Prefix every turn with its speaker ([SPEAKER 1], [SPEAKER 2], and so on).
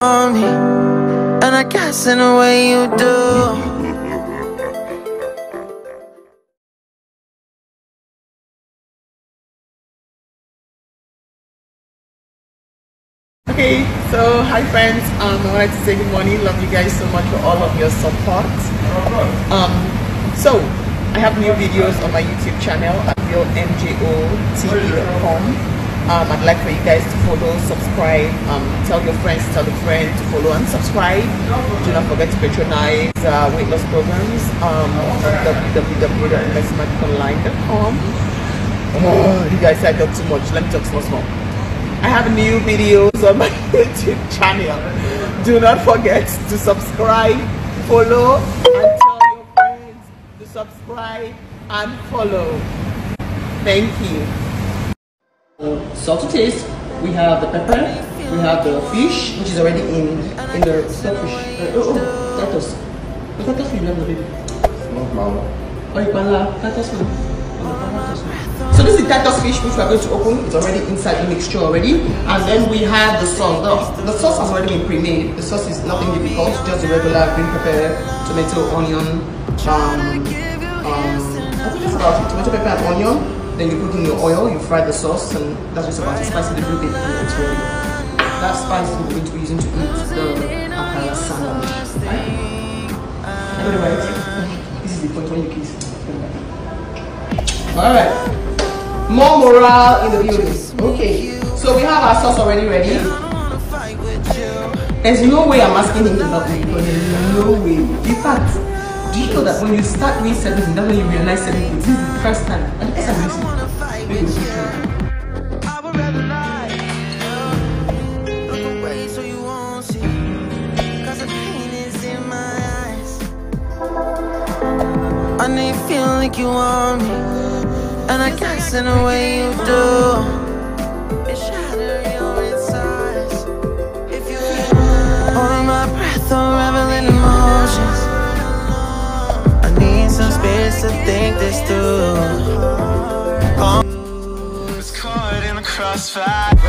[SPEAKER 1] want me, and I guess in a way you do.
[SPEAKER 2] Okay, so hi friends. Um, I wanted to say good morning. Love you guys so much for all of your support. Um, so I have new videos on my YouTube channel at realmjotv.com. Um, I'd like for you guys to follow, subscribe, um, tell your friends, tell a friend to follow and subscribe. Do not forget to patronize uh, weight loss programs um, on www.mercymagiconline.com. Oh, you guys I talk too much. Let me talk small, small. I have new videos on my YouTube channel. Do not forget to subscribe, follow, and tell your friends to subscribe and follow. Thank you. Salt to taste. We have the pepper. We have the fish, which is already in in the fish. Uh, oh, oh, Titus. The Titus we love the baby. Oh, you can laugh. Titus. So this is Titus fish which we are going to open. It's already inside the mixture already. And then we have the sauce. The, the sauce has already been pre-made. The sauce is nothing difficult, just the regular green pepper, tomato, onion, um, um, I think that's about it. Tomato, pepper, and onion. Then you put in your oil, you fry the sauce, and that's just about it. Spice it a little bit, and it's ready. That spice we're going to be using to eat the akara it right. This is the point when you kiss. Alright. More morale in the building. Okay. So we have our sauce already ready. There's no way I'm asking him to help me because there's no way. In fact, do you know that when you start doing things, that's when you realize things. This is the first time.
[SPEAKER 1] Know feel like you want me. And I guess in a way you do. It shatter your insides. If you holding my breath or reveling emotions. I need some space to think this through. Was caught in a crossfire.